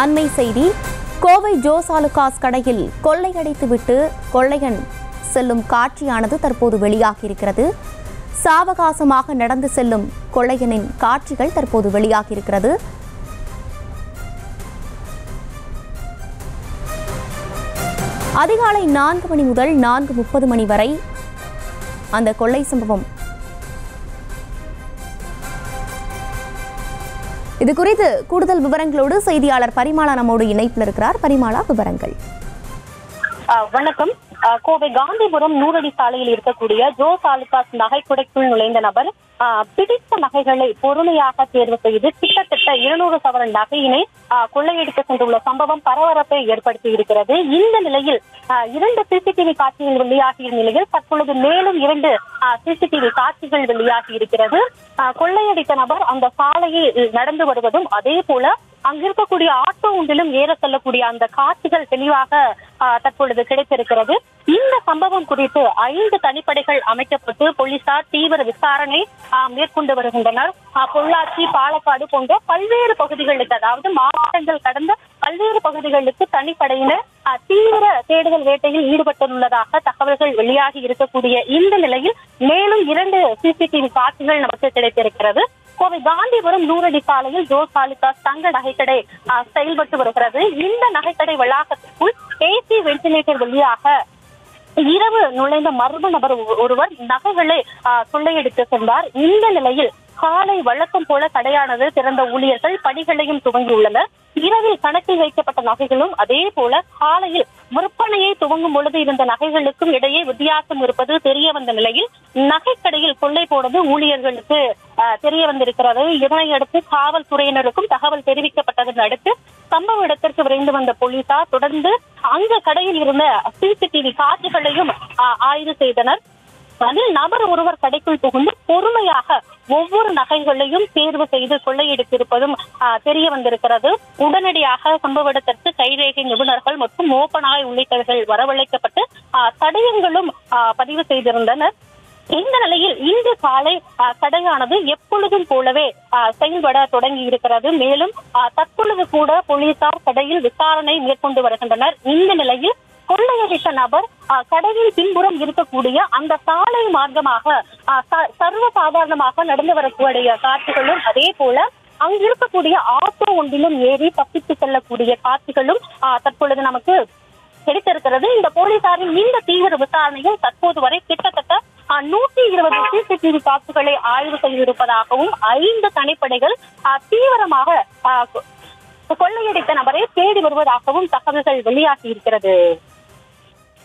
அண்மை செய்தி கோவை ஜோசாலுகாஸ் கடையில் கொள்ளையடித்துவிட்டு கொள்ளையன் செல்லும் காட்சியானது தற்போது வெளியாகியிருக்கிறது. சாவகாசமாக நடந்து செல்லும் கொள்ளையனின் காட்சிகள் தற்போது வெளியாகியிருக்கிறது. அதிகாலை நான்கு மணி முதல் நான்கு முப்பது மணி வரை அந்த கொள்ளை சம்பவம் இது குறித்து கூடுதல் விவரங்களோடு செய்தியாளர் பரிமாளா நம்மோடு இணைப்பில் இருக்கிறார். பரிமாளா விவரங்கள். வணக்கம். கோவை காந்திபுரம் நூறடி சாலையில் இருக்கக்கூடிய ஜோ தாலுகாஸ் நகைக்குடைக்குள் நுழைந்த நபர் பிடித்த நகைகளை பொறுமையாக தேர்வு செய்து கிட்டத்தட்ட இருநூறு சவரன் நகையினை ஆஹ் கொள்ளையடிக்க சென்றுள்ள சம்பவம் பரபரப்பை ஏற்படுத்தி இருக்கிறது. இந்த நிலையில் இரண்டு சிசிடிவி காட்சிகள் வெளியாகிய நிலையில் தற்பொழுது மேலும் இரண்டு சிசிடிவி காட்சிகள் வெளியாகி இருக்கிறது. கொள்ளையடித்த நபர் அந்த சாலையில் நடந்து வருவதும் அதே போல அங்கிருக்கக்கூடிய ஆட்டோ ஒன்றிலும் ஏற செல்லக்கூடிய அந்த காட்சிகள் தெளிவாக தற்பொழுது கிடைத்திருக்கிறது. இந்த சம்பவம் குறித்து ஐந்து தனிப்படைகள் அமைக்கப்பட்டு போலீசார் தீவிர விசாரணை மேற்கொண்டு வருகின்றனர். பொள்ளாச்சி பாலக்காடு போன்ற பல்வேறு பகுதிகளுக்கு அதாவது மாவட்டங்கள் கடந்த பல்வேறு பகுதிகளுக்கு தனிப்படையினர் தீவிர தேடுதல் வேட்டையில் ஈடுபட்டுள்ளதாக தகவல்கள் வெளியாகி இருக்கக்கூடிய இந்த நிலையில் மேலும் இரண்டு சிசிடிவி காட்சிகள் நமக்கு கிடைத்திருக்கிறது. கோவை காந்திபுரம் நூறடி சாலையில் ஜோ தங்க நகைக்கடை செயல்பட்டு வருகிறது. இந்த நகைக்கடை வளாகத்திற்குள் ஏசி வென்டிலேட்டர் வழியாக இரவு நுழைந்த மர்ம நபர் ஒருவர் நகைகளை ஆஹ், கொள்ளையடித்து சென்றார். இந்த நிலையில் காலை வழக்கம் போல கடையானது திறந்த ஊழியர்கள் பணிகளையும் துவங்கியுள்ளனர். இரவில் கணக்கில் வைக்கப்பட்ட நகைகளும் அதே போல காலையில் விற்பனையை துவங்கும் பொழுது இருந்த நகைகளுக்கும் இடையே வித்தியாசம் இருப்பது தெரிய வந்த நிலையில் நகைக்கடையில் கொள்ளை போனது ஊழியர்களுக்கு ஆஹ், தெரிய வந்திருக்கிறது இதனையடுத்து காவல்துறையினருக்கும் தகவல் தெரிவிக்கப்பட்டதன் அடுத்து சம்பவ இடத்திற்கு விரைந்து வந்த போலீசார் தொடர்ந்து அங்க கடையில் இருந்த சிசிடிவி காட்சிகளையும் ஆஹ், ஆய்வு செய்தனர். அதில் நபர் ஒருவர் கடைக்குள் புகுந்து பொறுமையாக ஒவ்வொரு நகைகளையும் தேர்வு செய்து கொள்ளையெடுத்திருப்பதும் தெரிய வந்திருக்கிறது. உடனடியாக சம்பவ இடத்திற்கு கைரேகை நிபுணர்கள் மற்றும் மோப்பனாய் உள்ளிட்டவர்கள் வரவழைக்கப்பட்டு தடயங்களும் பதிவு செய்திருந்தனர். இந்த நிலையில் இன்று காலை கடையானது எப்பொழுதும் போலவே செயல்பட தொடங்கி இருக்கிறது மேலும் தற்பொழுது கூட போலீசார் கடையில் விசாரணை மேற்கொண்டு வருகின்றனர். இந்த நிலையில் கொள்ளையடித்த நபர் ஆஹ், கடையின் பின்புறம் இருக்கக்கூடிய அந்த சாலை மார்க்கமாக ஆஹ், சர்வ சாதாரணமாக நடந்து வரக்கூடிய காட்சிகளும் அதே போல அங்கு இருக்கக்கூடிய ஆட்டோ ஒன்றிலும் ஏறி தப்பித்து செல்லக்கூடிய காட்சிகளும் ஆஹ், தற்பொழுது நமக்கு கிடைத்திருக்கிறது. இந்த போலீசாரின் இந்த தீவிர விசாரணையில் தற்போது வரை கிட்டத்தட்ட ஆஹ், நூற்றி இருபது சிசிடிவி காட்சிகளை ஆய்வு செய்திருப்பதாகவும் ஐந்து தனிப்படைகள் தீவிரமாக ஆஹ், கொள்ளையடித்த நபரை தேடி வருவதாகவும் தகவல்கள் வெளியாகி இருக்கிறது.